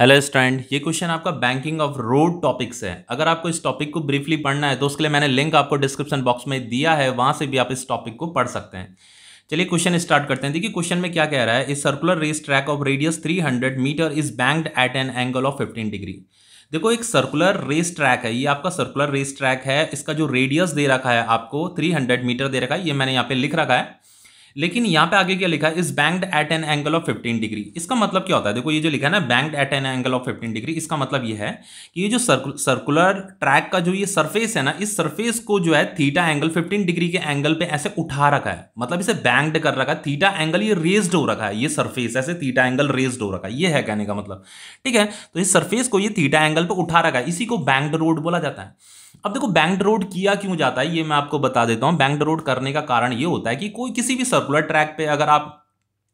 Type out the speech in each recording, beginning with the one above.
Hello student ये question आपका banking of road topic से है। अगर आपको इस टॉपिक को ब्रीफली पढ़ना है तो उसके लिए मैंने लिंक आपको डिस्क्रिप्शन बॉक्स में दिया है। वहाँ से भी आप इस टॉपिक को पढ़ सकते हैं। चलिए क्वेश्चन स्टार्ट करते हैं। देखिए क्वेश्चन में क्या कह रहा है? इस circular race track of radius 300 metre is banked at an angle of 15 degree देखो, एक सर्कुलर रेस ट्रैक है। ये आपका सर्कुलर रेस ट्रैक है। इसका जो रेडियस दे रखा है आपको 300 मीटर दे रखा है। ये मैंने यहाँ पे लिख रखा है। लेकिन यहाँ पे आगे क्या लिखा है? इस banked at an angle of 15 degree इसका मतलब क्या होता है? देखो, ये जो लिखा है ना banked at an angle of 15 degree इसका मतलब ये है कि ये जो सर्कुलर ट्रैक का जो ये सरफेस है ना, इस सरफेस को जो है थीटा एंगल 15 डिग्री के एंगल पे ऐसे उठा रखा है। मतलब इसे बैंक्ड कर रखा है। थीटा एंगल ये रेस्ड हो रखा है। ये सरफेस ऐसे थीटा एंगल रेस्ड हो रखा है। ये है कहने का मतलब। ठीक है? तो इस सरफेस को ये थीटा एंगल पर उठा रखा है। इसी को बैंक्ड रोड बोला जाता है। अब देखो बैंक रोड किया क्यों जाता है, ये मैं आपको बता देता हूँ। बैंक रोड करने का कारण ये होता है कि कोई किसी भी सर्कुलर ट्रैक पे अगर आप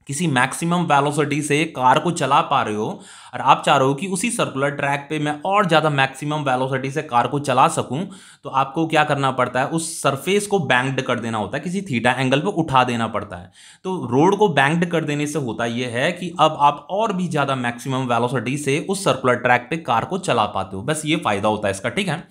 किसी मैक्सिमम वेलोसिटी से कार को चला पा रहे हो और आप चाह रहे हो कि उसी सर्कुलर ट्रैक पे मैं और ज़्यादा मैक्सिमम वेलोसिटी से कार को चला सकूँ तो आपको क्या करना पड़ता है, उस सरफेस को बैंक्ड कर देना होता है, किसी थीटा एंगल पे उठा देना पड़ता है। तो रोड को बैंक्ड कर देने से होता यह है कि अब आप और भी ज़्यादा मैक्सिमम वेलोसिटी से उस सर्कुलर ट्रैक पे कार को चला पाते हो। बस ये फ़ायदा होता है इसका, ठीक है?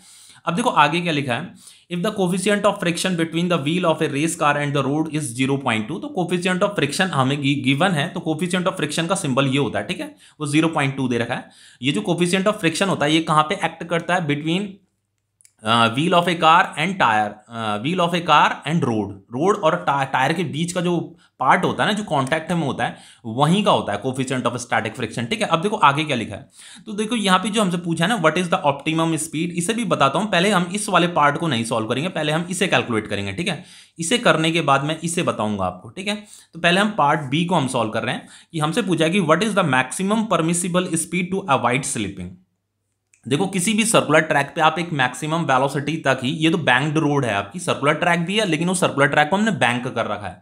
अब देखो आगे क्या लिखा है? If the coefficient of friction between the wheel of a race car and the road is zero point two तो कोफिशियंट ऑफ़ फ्रिक्शन हमें गिवन है तो कोफिशियंट ऑफ़ फ्रिक्शन का सिंबल ये होता है, ठीक है? वो ज़ीरो पॉइंट टू दे रखा है। ये जो कोफिशियंट ऑफ़ फ्रिक्शन होता है, ये कहाँ पे एक्ट करता है? Between wheel of a car and tyre wheel of a car and road road और टायर के बीच का जो पार्ट होता है ना, जो कॉन्टैक्ट में होता है, वहीं का होता है कोफिशियंट ऑफ़ स्टैटिक फ्रिक्शन ठीक है? अब देखो आगे क्या लिखा है। तो देखो यहाँ पे जो हमसे पूछा है ना what is the optimum speed इसे भी बताता हूँ, पहले हम इस वाले पार्ट को नहीं सॉल्व करेंगे, पहले हम इसे कैलकुलेट करेंगे, ठीक है? इसे करने के बाद मैं इसे बताऊँगा आपको, ठीक है? तो पहले हम पार्ट बी को हम सॉल्व कर रहे हैं कि हमसे पूछा है कि what is the maximum permissible speed to avoid slipping देखो किसी भी सर्कुलर ट्रैक पे आप एक मैक्सिमम वेलोसिटी तक ही ये तो बैंक्ड रोड है आपकी। सर्कुलर ट्रैक भी है लेकिन उस सर्कुलर ट्रैक को हमने बैंक कर रखा है।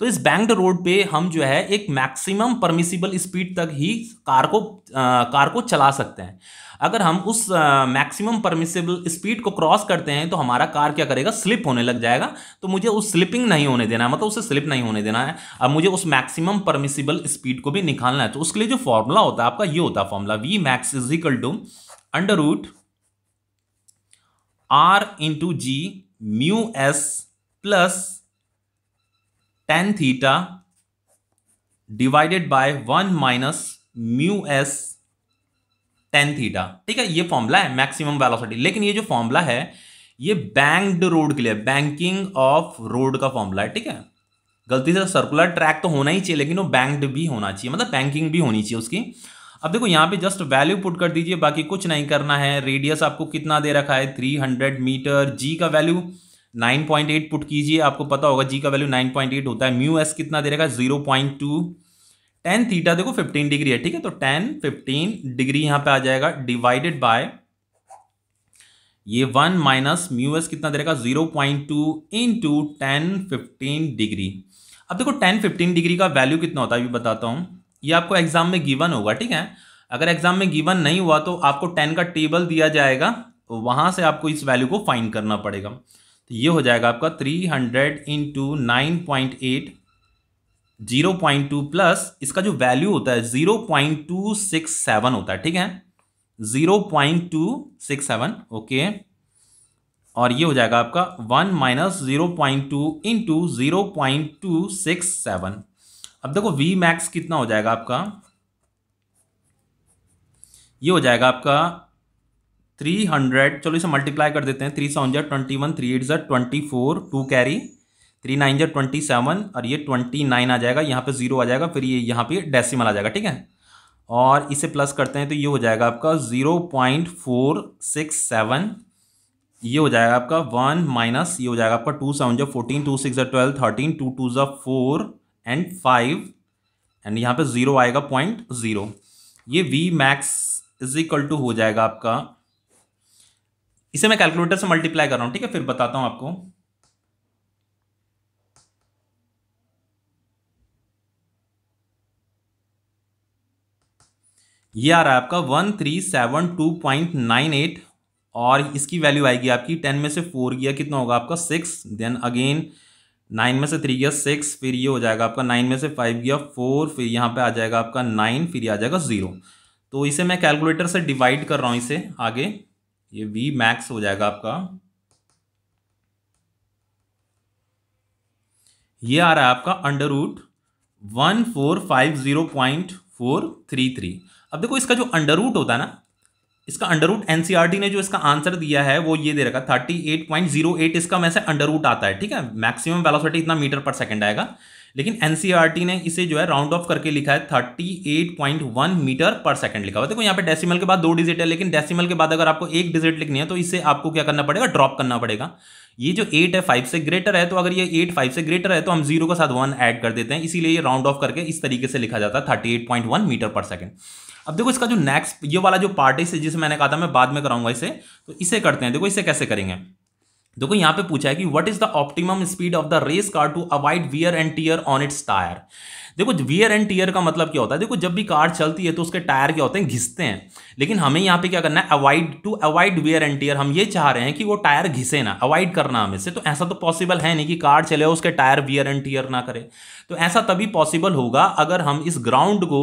तो इस बैंक्ड रोड पे हम जो है एक मैक्सिमम परमिसिबल स्पीड तक ही कार को आ, कार को चला सकते हैं। अगर हम उस मैक्सिमम परमिसिबल स्पीड को क्रॉस करते हैं तो हमारा कार क्या करेगा? स्लिप होने लग जाएगा। तो मुझे उस स्लिपिंग नहीं होने देना है मतलब उसे स्लिप नहीं होने देना है। अब मुझे उस मैक्सिमम परमिसिबल स्पीड को भी निकालना है। तो उसके लिए जो फॉर्मूला होता है आपका ये होता है formula v max is equal to under root r into g mu s plus tan theta divided by one minus mu s tan theta ठीक है, ये फॉर्मूला है मैक्सिमम वेलोसिटी लेकिन ये जो फॉर्मूला है, ये बैंक्ड रोड के लिए बैंकिंग ऑफ़ रोड का फॉर्मूला है, ठीक है? गलती से सर्कुलर ट्रैक तो होना ही चाहिए, लेकिन वो बैंक्ड भी होना चाहिए मतलब बैंकिंग भी होनी चाहिए उसकी। अब देखो, यहाँ पे जस्ट वैल्यू पुट कर दीजिए, बाकी कुछ नहीं करना है। रेडियस आपको कितना दे रखा है? 300 मीटर जी का वैल्यू 9.8 पुट कीजिए। आपको पता होगा जी का वैल्यू 9.8 होता है। म्यू एस कितना दे रखा है? 0.2 टेन थीटा देखो 15 डिग्री है, ठीक है? तो 10 15 डिग्री यहाँ पे आ जाएगा डिवाइडेड बाय ये वन माइनस म्यू एस कितना दे रखा zero point two into tan fifteen degree अब देखो टेन फिफ्टीन डिग्री का वैल्यू कितना होता है, अभी बताता हूँ। ये आपको एग्ज़ाम में गिवन होगा, ठीक है? अगर एग्ज़ाम में गिवन नहीं हुआ तो आपको टेन का टेबल दिया जाएगा, वहाँ से आपको इस वैल्यू को फाइंड करना पड़ेगा। तो ये हो जाएगा आपका three hundred into nine point eight zero point two plus इसका जो वैल्यू होता है zero point two six seven होता है, ठीक है? Zero point two six seven okay और ये हो जाएगा आपका one minus zero point two into zero point two six seven अब देखो वी मैक्स कितना हो जाएगा आपका? ये हो जाएगा आपका थ्री हंड्रेड चलो इसे मल्टीप्लाई कर देते हैं थ्री सेवन जै ट्वेंटी वन थ्री एट जै twenty four two carry three nine जै ट्वेंटी सेवन और ये ट्वेंटी नाइन आ जाएगा, यहाँ पे ज़ीरो आ जाएगा, फिर ये यहाँ पे डेसिमल आ जाएगा, ठीक है? और इसे प्लस करते हैं तो ये हो जाएगा आपका zero point four six seven ये हो जाएगा आपका वन माइनस ये हो जाएगा आपका टू सेवन जो fourteen two six twelve thirteen two two ज़ा फोर एंड फाइव एंड यहाँ पे ज़ीरो आएगा पॉइंट ज़ीरो ये v max is equal to हो जाएगा आपका। इसे मैं कैलकुलेटर से मल्टीप्लाई कर रहा हूँ, ठीक है? फिर बताता हूँ आपको। ये आ रहा है आपका one three seven two point nine eight और इसकी वैल्यू आएगी आपकी टेन में से फोर गया कितना होगा आपका सिक्स देन अगेन नाइन में से थ्री गया सिक्स फिर ये हो जाएगा आपका नाइन में से फाइव गया फोर फिर यहाँ पे आ जाएगा आपका नाइन फिर ये आ जाएगा ज़ीरो तो इसे मैं कैलकुलेटर से डिवाइड कर रहा हूँ इसे आगे. ये वी मैक्स हो जाएगा आपका. ये आ रहा है आपका under root one four five zero point four three three अब देखो इसका जो अंडर रूट होता है ना इसका अंडर रूट एनसीआरटी ने जो इसका आंसर दिया है, वो ये दे रखा thirty eight point zero eight इसका में से अंडर रूट आता है, ठीक है? मैक्सिमम वेलोसिटी इतना मीटर पर सेकंड आएगा। लेकिन एनसीआरटी ने इसे जो है राउंड ऑफ़ करके लिखा है thirty eight point one metre पर सेकंड लिखा हुआ देखो, यहाँ पे डेसिमल के बाद दो डिजिट है, लेकिन डेसिमल के बाद अगर आपको एक डिजिट लिखनी है तो इसे आपको क्या करना पड़ेगा? ड्रॉप करना पड़ेगा। ये जो एट है फाइव से ग्रेटर है तो अगर ये एट फाइव से ग्रेटर है तो हम ज़ीरो के साथ वन ऐड कर देते हैं। इसीलिए ये राउंड ऑफ़ करके इस तरीके से लिखा जाता है thirty eight point one metre पर सेकंड अब देखो इसका जो नेक्स्ट ये वाला जो पार्ट है जिसे मैंने कहा था, मैं बाद में कराऊँगा इसे। तो इसे करते हैं, देखो इसे कैसे करेंगे। देखो यहाँ पे पूछा है कि what is the optimum speed of the race car to avoid wear and tear on its tyre देखो वियर एंड टीयर का मतलब क्या होता है? देखो, जब भी कार चलती है तो उसके टायर क्या होते हैं? घिसते हैं। लेकिन हमें यहाँ पे क्या करना है? Avoid to avoid wear and tear हम ये चाह रहे हैं कि वो टायर घिसे ना। अवॉइड करना हमें से तो ऐसा तो पॉसिबल है नहीं कि कार चले उसके टायर वियर एंड टीयर ना करे। तो ऐसा तभी पॉसिबल होगा अगर हम इस ग्राउंड को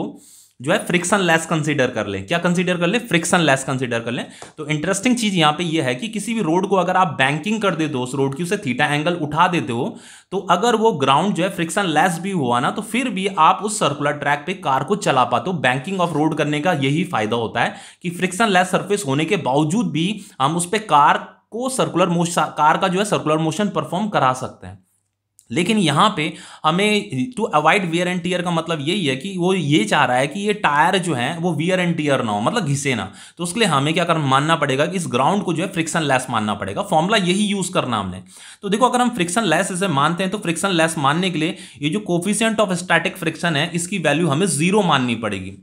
जो है फ्रिक्शन लेस कंसीडर कर लें। क्या कंसीडर कर लें? फ्रिक्शन लेस कंसीडर कर लें। तो इंटरेस्टिंग चीज़ यहाँ पे ये है कि किसी भी रोड को अगर आप बैंकिंग कर देते हो, उस रोड की उसे थीटा एंगल उठा देते हो तो अगर वो ग्राउंड जो है फ्रिक्शन लेस भी हुआ ना तो फिर भी आप उस सर्कुलर ट्रैक पे कार को चला पाते हो। बैंकिंग ऑफ़ रोड करने का यही फ़ायदा होता है कि फ्रिक्शन लेस सर्फेस होने के बावजूद भी हम उस पर कार को सर्कुलर मोशन कार का जो है सर्कुलर मोशन परफॉर्म करा सकते हैं। लेकिन यहाँ पे हमें to avoid wear and tear का मतलब यही है कि वो ये चाह रहा है कि ये टायर जो है, वो वियर एंड टीयर ना हो मतलब घिसे ना। तो उसके लिए हमें क्या करना मानना पड़ेगा कि इस ग्राउंड को जो है फ्रिक्शन लेस मानना पड़ेगा। फॉर्मुला यही यूज़ करना हमने। तो देखो, अगर हम फ्रिक्शन लेस इसे मानते हैं तो फ्रिक्शन लेस मानने के लिए ये जो कोफिशियंट ऑफ़ स्टैटिक फ्रिक्शन है, इसकी वैल्यू हमें ज़ीरो माननी पड़ेगी।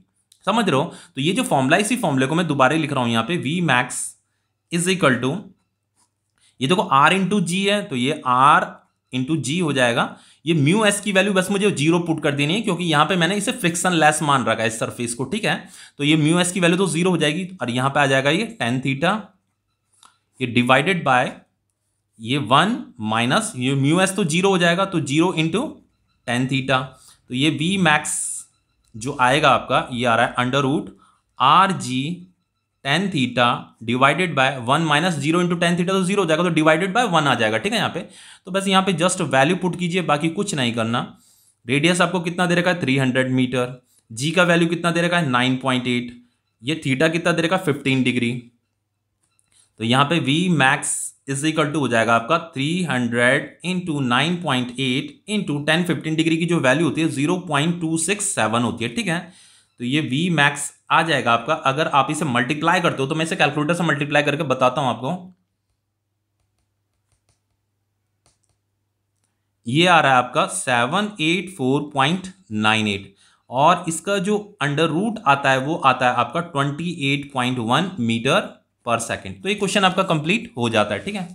समझ रहे हो? तो ये जो फॉर्मुला इसी फॉर्मुले को मैं दोबारा लिख रहा हूँ यहाँ पे। V max is equal to ये देखो आर इंटू जी है तो ये आर इंटू जी हो जाएगा। ये म्यू एस की वैल्यू बस मुझे ज़ीरो पुट कर देनी है, क्योंकि यहाँ पे मैंने इसे फ्रिक्शन लेस मान रखा है इस सरफेस को, ठीक है? तो ये म्यू एस की वैल्यू तो ज़ीरो हो जाएगी, और यहाँ पे आ जाएगा ये टेन थीटा ये डिवाइडेड बाय ये वन माइनस ये म्यू एस तो ज़ीरो हो जाएगा तो ज़ीरो इंटू टेन थीटा तो ये वी मैक्स जो आएगा आपका, ये आ रहा है under root r g tan theta divided by one minus zero into tan theta तो ज़ीरो हो जाएगा तो डिवाइडेड बाय वन आ जाएगा, ठीक है यहाँ पे? तो बस यहाँ पे जस्ट वैल्यू पुट कीजिए, बाकी कुछ नहीं करना। रेडियस आपको कितना दे रखा है? थ्री हंड्रेड मीटर जी का वैल्यू कितना दे रखा है? नाइन पॉइंट एट ये थीटा कितना दे रखा है? फिफ्टीन डिग्री तो यहाँ पे v max is equal to हो जाएगा आपका three hundred into nine point eight into tan fifteen degree की जो वैल्यू होती है zero point two six seven होती है, ठीक है? तो ये वी मैक्स आ जाएगा आपका। अगर आप इसे मल्टीप्लाई करते हो तो मैं इसे कैलकुलेटर से मल्टीप्लाई करके बताता हूँ आपको। ये आ रहा है आपका seven eight four point nine eight और इसका जो अंडर रूट आता है, वो आता है आपका twenty eight point one metre पर सेकेंड तो ये क्वेश्चन आपका कंप्लीट हो जाता है, ठीक है?